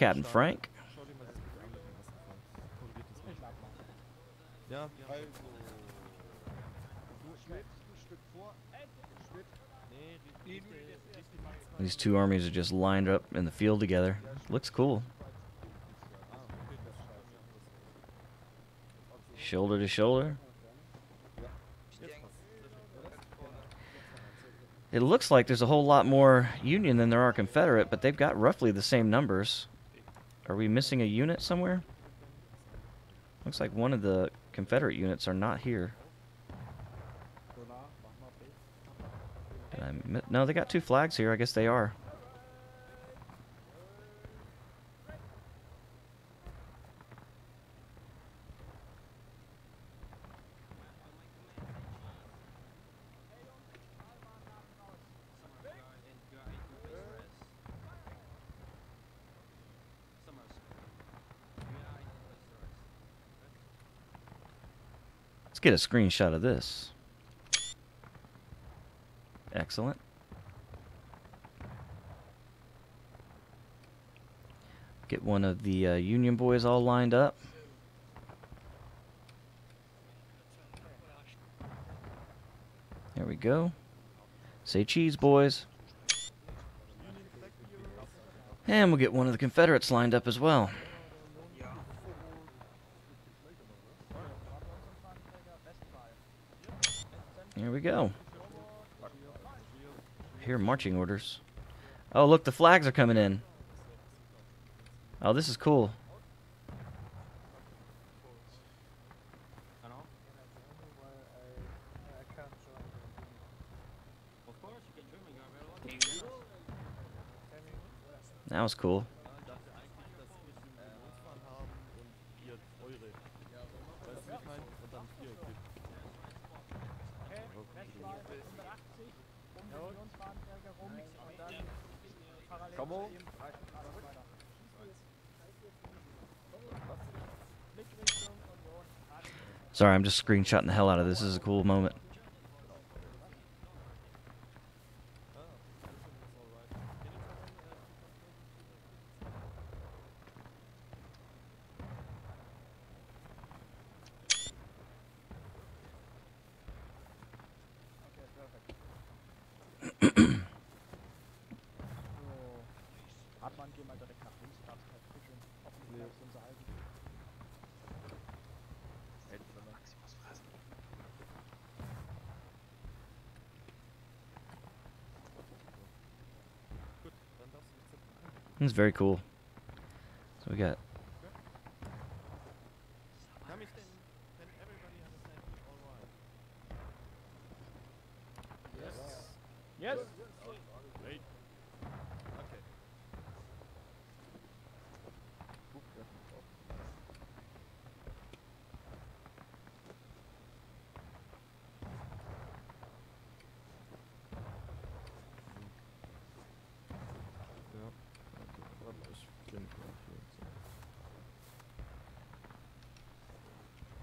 Captain Frank. These two armies are just lined up in the field together. Looks cool. Shoulder to shoulder. It looks like there's a whole lot more Union than there are Confederate, but they've got roughly the same numbers. Are we missing a unit somewhere? Looks like one of the Confederate units are not here. I no, they got two flags here. I guess they are. Let's get a screenshot of this. Excellent. Get one of the uh, Union boys all lined up. There we go. Say cheese, boys. And we'll get one of the Confederates lined up as well. We go. Here, marching orders. Oh, look, the flags are coming in. Oh, this is cool. That was cool. Sorry, I'm just screenshotting the hell out of this. This is a cool moment. Is very cool. So we got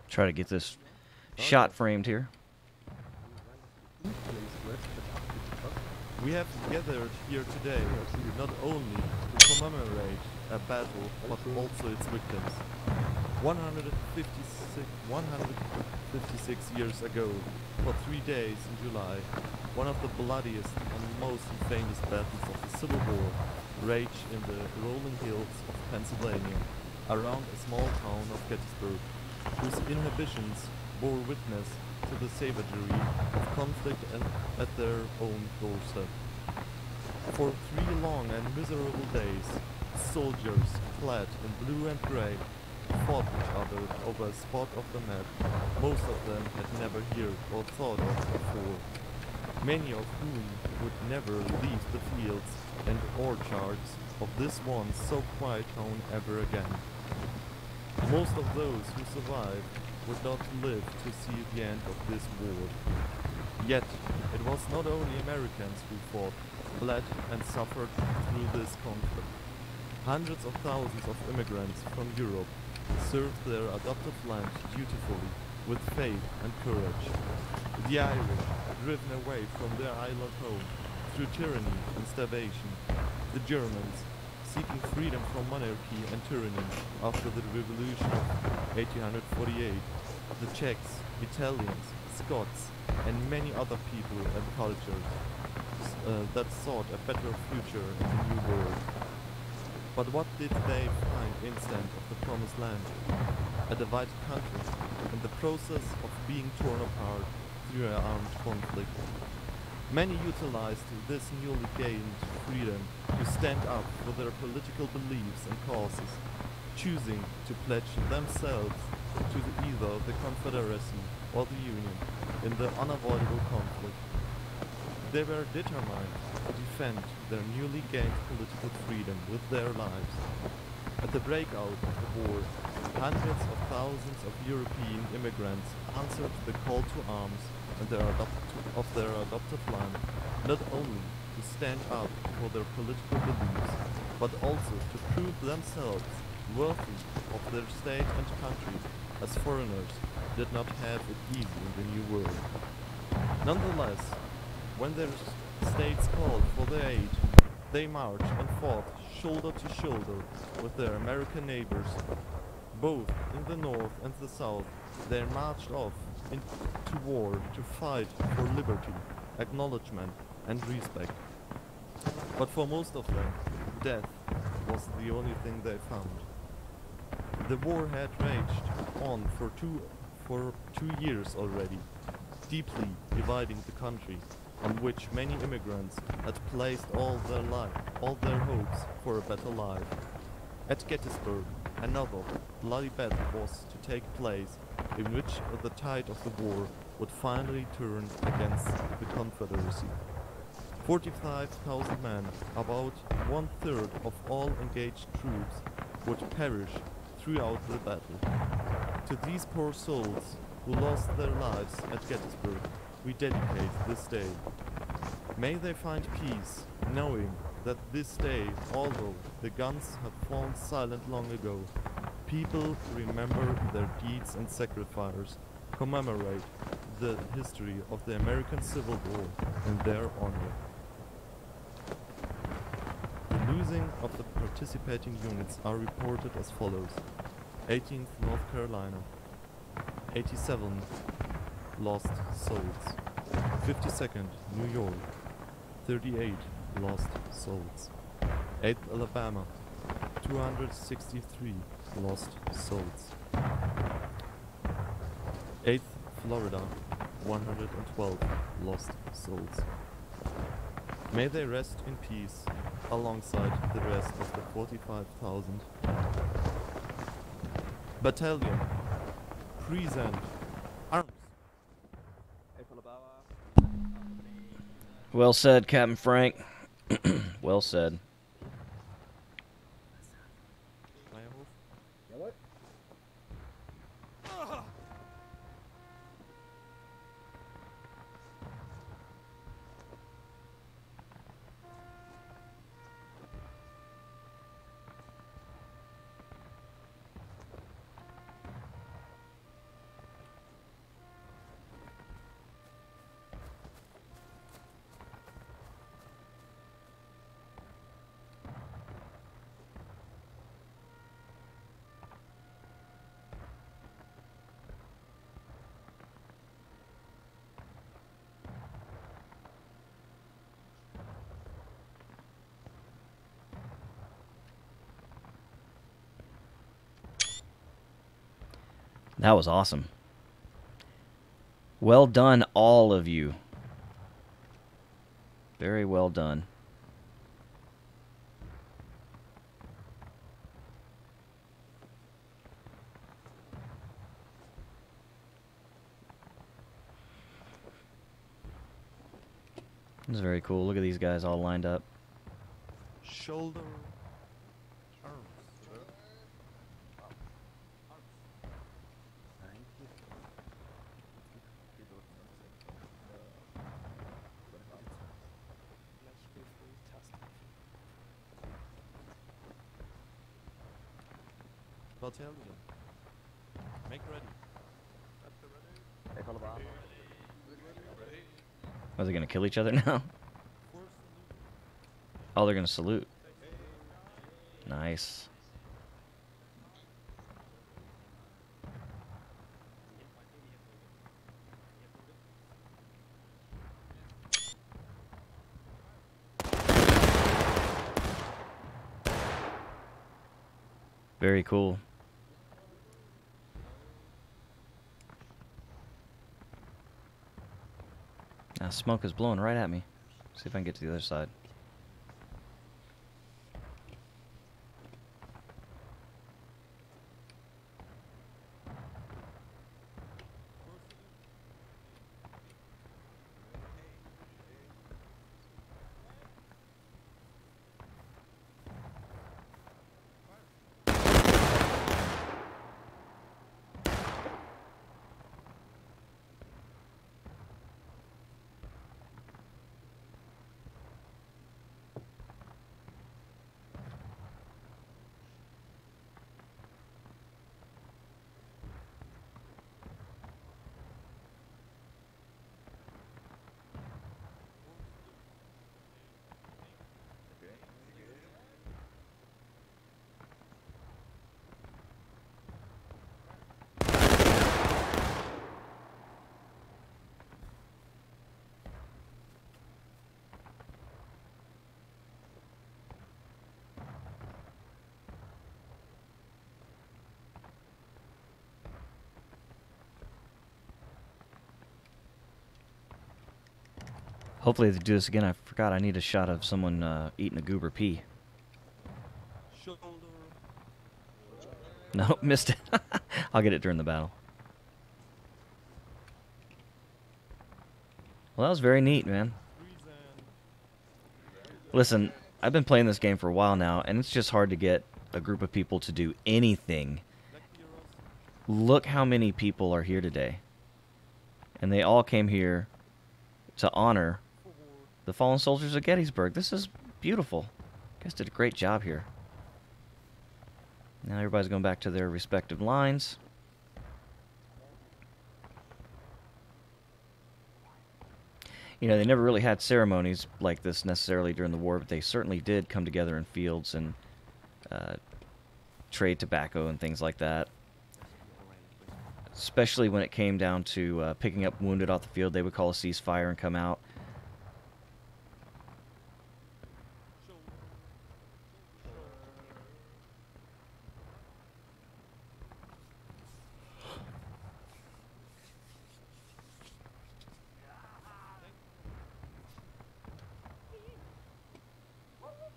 try to get this shot framed here. We have gathered here today not only to commemorate a battle, but also its victims. 156, 156 years ago, for three days in July, one of the bloodiest and most famous battles of the Civil War raged in the rolling hills of Pennsylvania, around a small town of Gettysburg, whose inhibitions bore witness to the savagery of conflict at their own doorstep. For three long and miserable days, soldiers, clad in blue and grey, fought each other over a spot of the map most of them had never heard or thought of before, many of whom would never leave the fields and orchards of this once so quiet town ever again. Most of those who survived would not live to see the end of this war. Yet, it was not only Americans who fought, bled, and suffered through this conflict. Hundreds of thousands of immigrants from Europe served their adopted land dutifully, with faith and courage. The Irish, driven away from their island home through tyranny and starvation. The Germans, seeking freedom from monarchy and tyranny after the revolution of 1848. The Czechs, Italians, Scots, and many other people and cultures uh, that sought a better future in the new world. But what did they find instead of the promised land? A divided country, in the process of being torn apart through an armed conflict. Many utilized this newly gained freedom to stand up for their political beliefs and causes, choosing to pledge themselves to the, either the Confederacy or the Union in the unavoidable conflict. They were determined to defend their newly gained political freedom with their lives. At the breakout of the war, hundreds of thousands of European immigrants answered the call to arms in their of their adopted land, not only to stand up for their political beliefs, but also to prove themselves worthy of their state and country, as foreigners did not have it easy in the new world. Nonetheless, when their states called for their aid, they marched and fought shoulder to shoulder with their American neighbors. Both in the north and the south, they marched off into war to fight for liberty, acknowledgement, and respect. But for most of them, death was the only thing they found. The war had raged on for two for two years already, deeply dividing the country, on which many immigrants had placed all their life, all their hopes for a better life. At Gettysburg, another bloody battle was to take place, in which the tide of the war would finally turn against the Confederacy. 45,000 men, about one third of all engaged troops, would perish throughout the battle. To these poor souls who lost their lives at Gettysburg, we dedicate this day. May they find peace, knowing that this day, although the guns have fallen silent long ago, people remember their deeds and sacrifices, commemorate the history of the American Civil War in their honor. The losing of the participating units are reported as follows. 18th North Carolina, 87 lost souls. 52nd New York, 38 lost souls. 8th Alabama, 263 lost souls. 8th Florida, 112 lost souls. May they rest in peace alongside the rest of the 45,000. Battalion, present, arms. Well said, Captain Frank. well said. That was awesome. Well done, all of you. Very well done. This is very cool. Look at these guys all lined up. Shoulder, Battalion, make ready. Are they gonna kill each other now? Oh, they're gonna salute. Nice. Very cool. Now smoke is blowing right at me. See if I can get to the other side. Hopefully they do this again. I forgot I need a shot of someone uh, eating a goober pea. No, missed it. I'll get it during the battle. Well, that was very neat, man. Listen, I've been playing this game for a while now, and it's just hard to get a group of people to do anything. Look how many people are here today. And they all came here to honor. The fallen soldiers of Gettysburg. This is beautiful. You guys did a great job here. Now everybody's going back to their respective lines. You know, they never really had ceremonies like this necessarily during the war, but they certainly did come together in fields and uh, trade tobacco and things like that. Especially when it came down to uh, picking up wounded off the field, they would call a ceasefire and come out.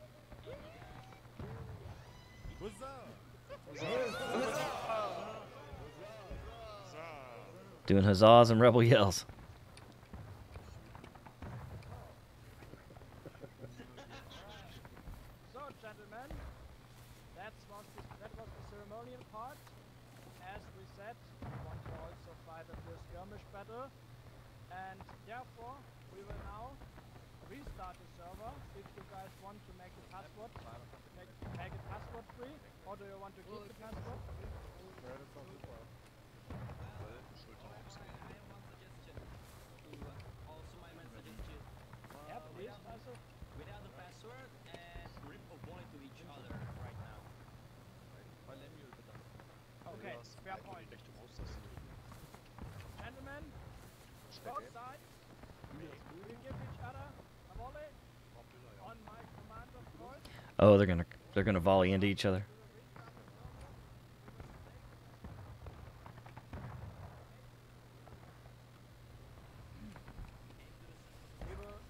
Shoulder. What's up? Doing huzzahs and rebel yells. So, gentlemen, that was the, that was the ceremonial part. As we said, we want to also fight a few skirmish battle, and therefore we will now restart the server. If you guys want to make the password, make, make it password free, or do you want to keep the password? Yeah, please, also. Without the password and avoid to each other right now. Okay, fair point. Gentlemen, both sides, we give each other a volley on my command, of course. Oh, they're gonna they're gonna volley into each other. We will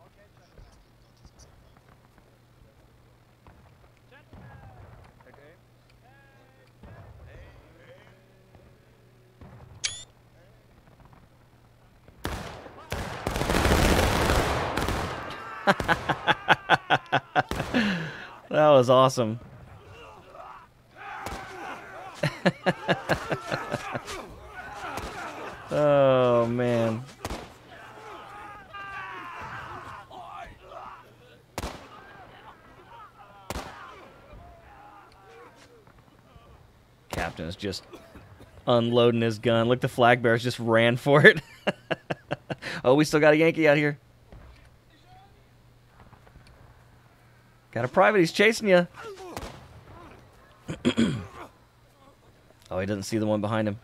Okay, gentlemen. Gentlemen. That was awesome. oh man. Captain is just unloading his gun. Look, the flag bearers just ran for it. oh, we still got a Yankee out here. Got a private. He's chasing you. oh, he doesn't see the one behind him.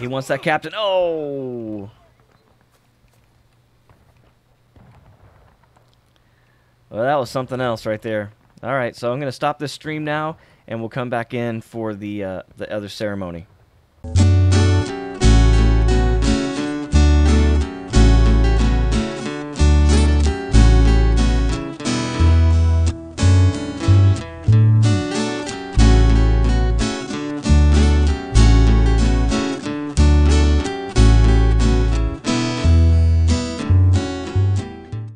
He wants that captain. Oh. Well, that was something else right there. All right, so I'm going to stop this stream now, and we'll come back in for the uh, the other ceremony.